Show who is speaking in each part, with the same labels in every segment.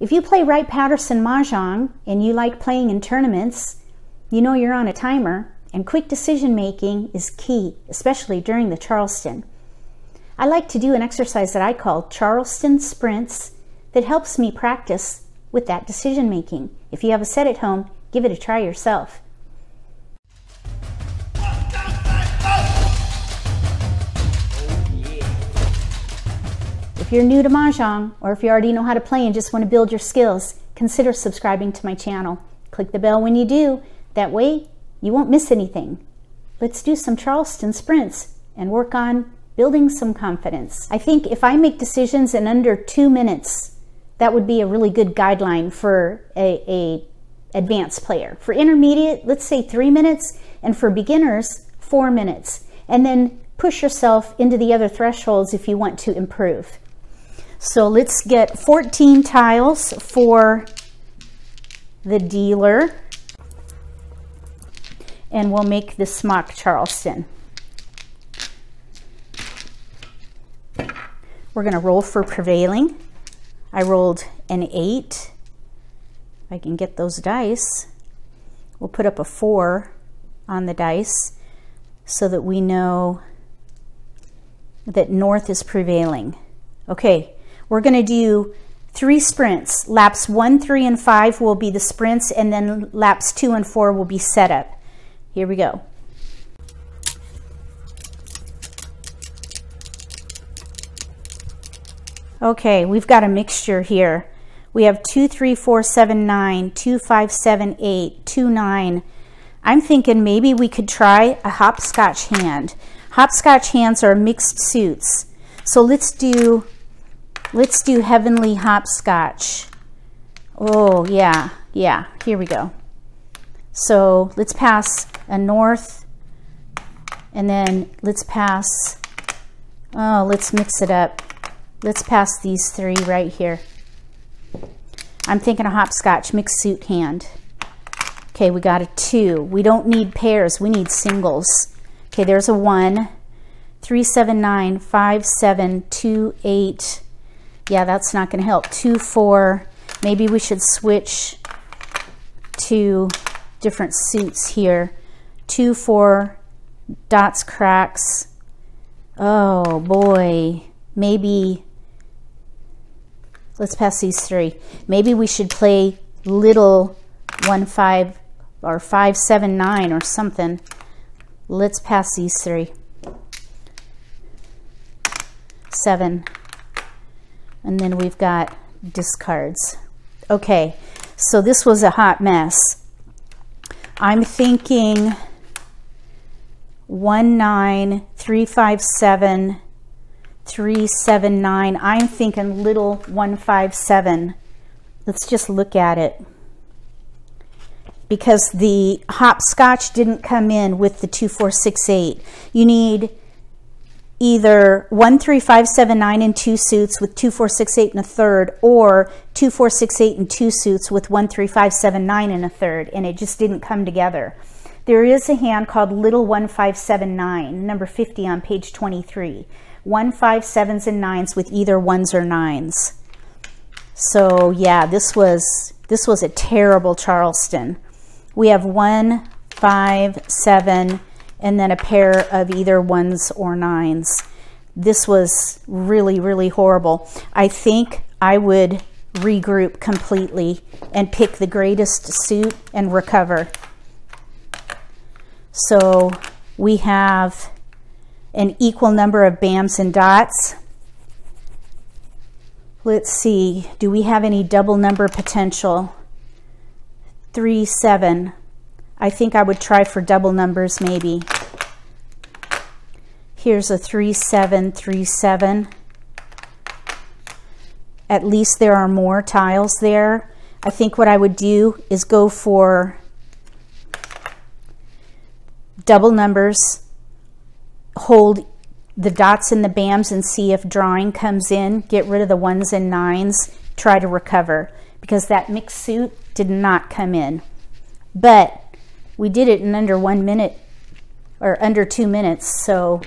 Speaker 1: If you play Wright Patterson Mahjong and you like playing in tournaments, you know you're on a timer and quick decision making is key, especially during the Charleston. I like to do an exercise that I call Charleston Sprints that helps me practice with that decision making. If you have a set at home, give it a try yourself. If you're new to Mahjong, or if you already know how to play and just want to build your skills, consider subscribing to my channel. Click the bell when you do. That way, you won't miss anything. Let's do some Charleston sprints and work on building some confidence. I think if I make decisions in under two minutes, that would be a really good guideline for a, a advanced player. For intermediate, let's say three minutes, and for beginners, four minutes. And then push yourself into the other thresholds if you want to improve. So let's get 14 tiles for the dealer and we'll make the smock Charleston. We're going to roll for prevailing. I rolled an 8. If I can get those dice, we'll put up a 4 on the dice so that we know that north is prevailing. Okay, we're going to do three sprints. Laps 1, 3, and 5 will be the sprints, and then laps 2 and 4 will be setup. Here we go. Okay, we've got a mixture here. We have 2, 3, 4, 7, 9, 2, 5, 7, 8, 2, 9. I'm thinking maybe we could try a hopscotch hand. Hopscotch hands are mixed suits. So let's do, let's do heavenly hopscotch. Oh, yeah, yeah, here we go. So let's pass a north, and then let's pass, oh, let's mix it up. Let's pass these three right here. I'm thinking a hopscotch mixed suit hand. Okay, we got a two. We don't need pairs, we need singles. Okay, there's a one, three, seven, nine, five, seven, two, eight. Yeah, that's not gonna help. Two, four. Maybe we should switch to different suits here two, four, dots, cracks. Oh boy, maybe, let's pass these three. Maybe we should play little one, five, or five, seven, nine or something. Let's pass these three. Seven. And then we've got discards. Okay, so this was a hot mess. I'm thinking one nine three five seven three seven nine. I'm thinking little one five seven. Let's just look at it. Because the hopscotch didn't come in with the 2468. You need either 13579 in two suits with 2468 in a third or 2468 in two suits with 13579 in a third and it just didn't come together. There is a hand called Little 1579, number 50 on page 23. One, five, sevens, and nines with either ones or nines. So yeah, this was this was a terrible Charleston. We have one, five, seven, and then a pair of either ones or nines. This was really, really horrible. I think I would regroup completely and pick the greatest suit and recover. So we have an equal number of BAMs and dots. Let's see, do we have any double number potential? Three, seven. I think I would try for double numbers maybe. Here's a three, seven, three, seven. At least there are more tiles there. I think what I would do is go for double numbers, hold the dots and the BAMs and see if drawing comes in, get rid of the ones and nines, try to recover because that mixed suit did not come in. But we did it in under one minute or under two minutes, so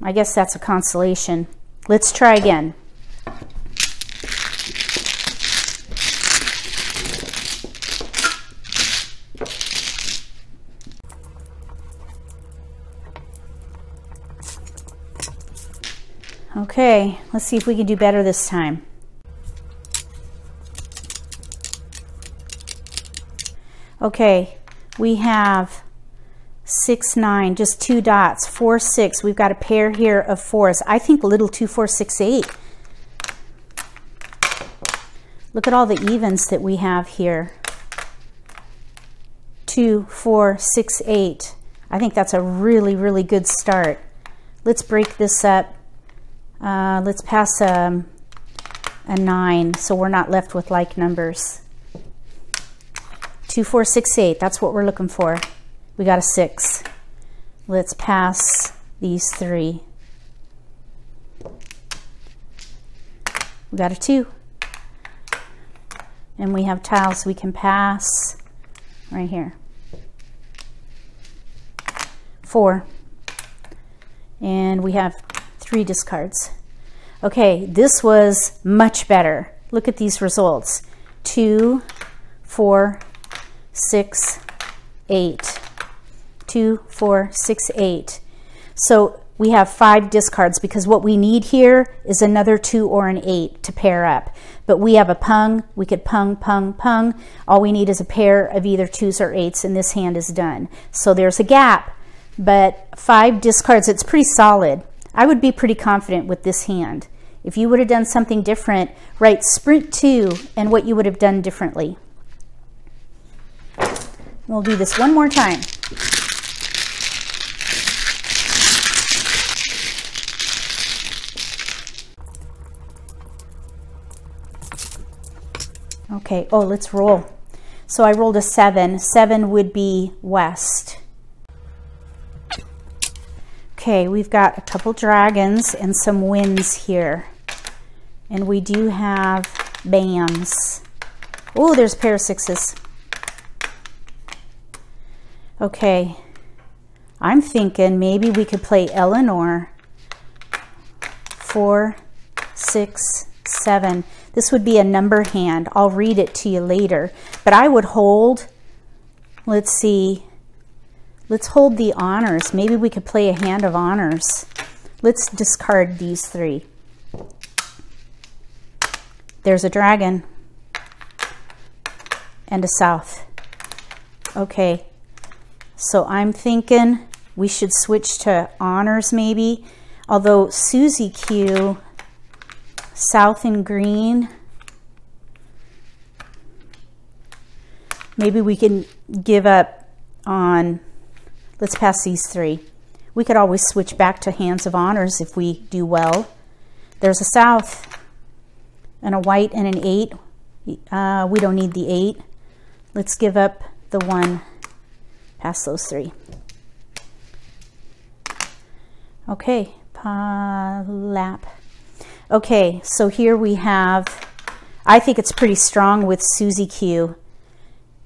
Speaker 1: I guess that's a consolation. Let's try again. Okay, let's see if we can do better this time. Okay, we have six, nine, just two dots, four, six. We've got a pair here of fours. I think little two, four, six, eight. Look at all the evens that we have here. Two, four, six, eight. I think that's a really, really good start. Let's break this up. Uh, let's pass a, um, a nine so we're not left with like numbers. Two, four, six, eight. That's what we're looking for. We got a six. Let's pass these three. We got a two. And we have tiles we can pass right here. Four. And we have three discards. Okay, this was much better. Look at these results. Two, four, six, eight. Two, four, six, eight. So we have five discards because what we need here is another two or an eight to pair up. But we have a pung, we could pung, pung, pung. All we need is a pair of either twos or eights and this hand is done. So there's a gap, but five discards, it's pretty solid. I would be pretty confident with this hand. If you would have done something different, write sprint two and what you would have done differently. We'll do this one more time. Okay, oh, let's roll. So I rolled a seven. Seven would be west. Okay, we've got a couple dragons and some winds here. And we do have bams. Oh, there's a pair of sixes. Okay, I'm thinking maybe we could play Eleanor. Four, six, seven. This would be a number hand. I'll read it to you later. But I would hold, let's see, let's hold the honors. Maybe we could play a hand of honors. Let's discard these three. There's a dragon and a south. Okay, so I'm thinking we should switch to honors maybe. Although Susie Q, South and Green, maybe we can give up on, let's pass these three. We could always switch back to hands of honors if we do well. There's a South and a white and an eight. Uh, we don't need the eight. Let's give up the one Pass those three. Okay, pa lap. Okay, so here we have, I think it's pretty strong with Susie Q.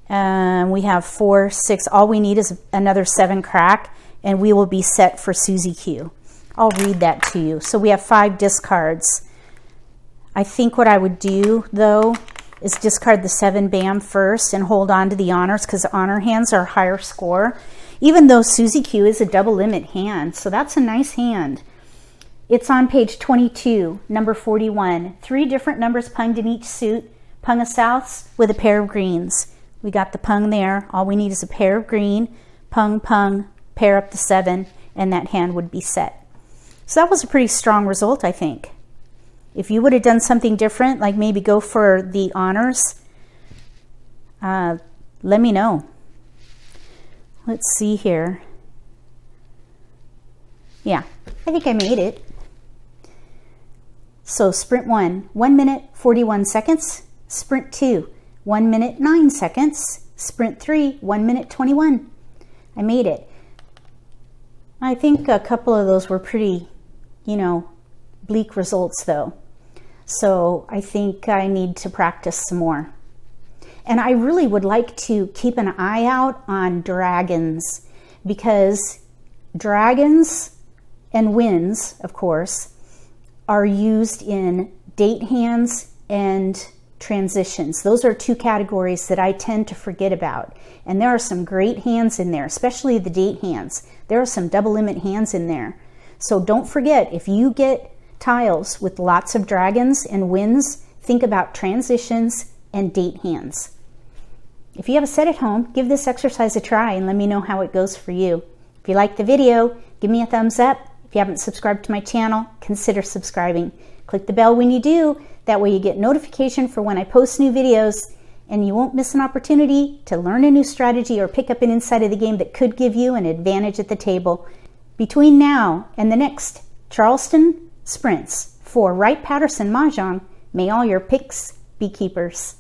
Speaker 1: Um, we have four, six, all we need is another seven crack and we will be set for Susie Q. I'll read that to you. So we have five discards. I think what I would do though is discard the seven BAM first and hold on to the honors because honor hands are higher score, even though Susie Q is a double limit hand. So that's a nice hand. It's on page 22, number 41. Three different numbers punged in each suit. Pung a souths with a pair of greens. We got the pung there. All we need is a pair of green. Pung, pung, pair up the seven, and that hand would be set. So that was a pretty strong result, I think. If you would have done something different, like maybe go for the honors, uh, let me know. Let's see here. Yeah, I think I made it. So sprint one, one minute, 41 seconds. Sprint two, one minute, nine seconds. Sprint three, one minute, 21. I made it. I think a couple of those were pretty, you know, bleak results though. So I think I need to practice some more. And I really would like to keep an eye out on dragons because dragons and winds, of course, are used in date hands and transitions. Those are two categories that I tend to forget about. And there are some great hands in there, especially the date hands. There are some double limit hands in there. So don't forget, if you get tiles with lots of dragons and winds, think about transitions and date hands. If you have a set at home, give this exercise a try and let me know how it goes for you. If you like the video, give me a thumbs up. If you haven't subscribed to my channel, consider subscribing. Click the bell when you do. That way you get notification for when I post new videos and you won't miss an opportunity to learn a new strategy or pick up an insight of the game that could give you an advantage at the table. Between now and the next Charleston sprints for Wright Patterson Mahjong, may all your picks be keepers.